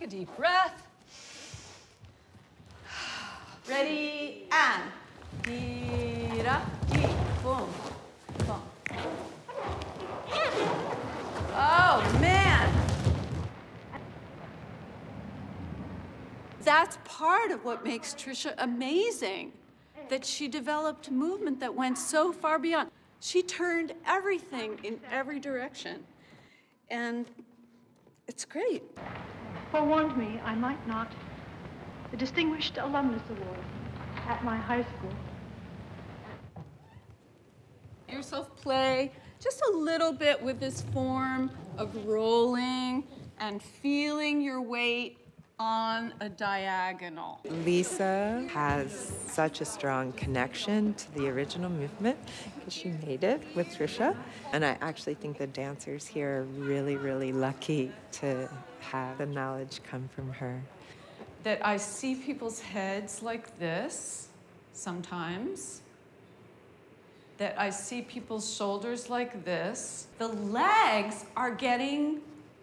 Take a deep breath. Ready, and. Gira, di, boom, boom. Oh, man. That's part of what makes Trisha amazing, that she developed movement that went so far beyond. She turned everything in every direction. And it's great. Forewarned me I might not the Distinguished Alumnus Award at my high school. Yourself play just a little bit with this form of rolling and feeling your weight on a diagonal. Lisa has such a strong connection to the original movement because she made it with Trisha. And I actually think the dancers here are really, really lucky to have the knowledge come from her. That I see people's heads like this sometimes. That I see people's shoulders like this. The legs are getting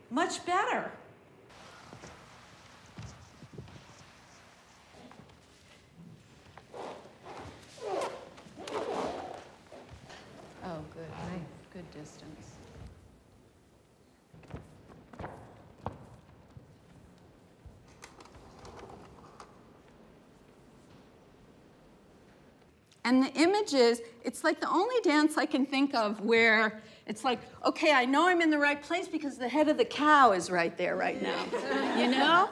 much better. Oh, good. Nice. Good distance. And the images, it's like the only dance I can think of where it's like, okay, I know I'm in the right place because the head of the cow is right there right now. you know?